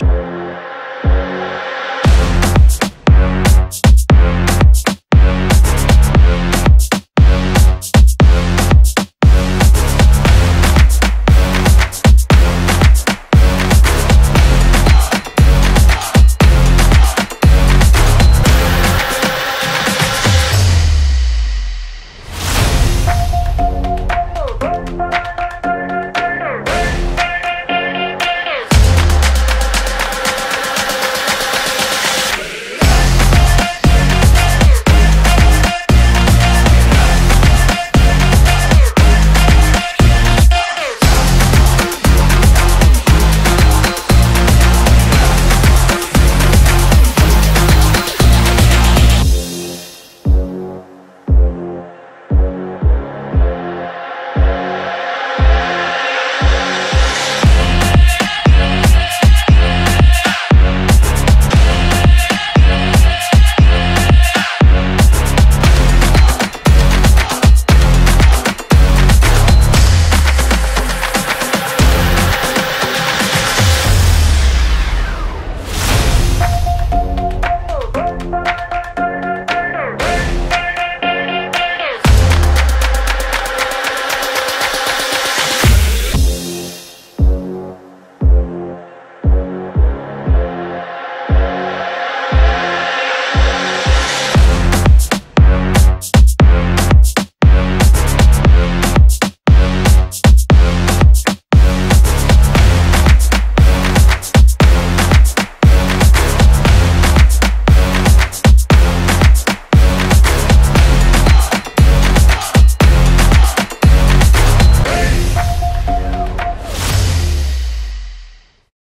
Show.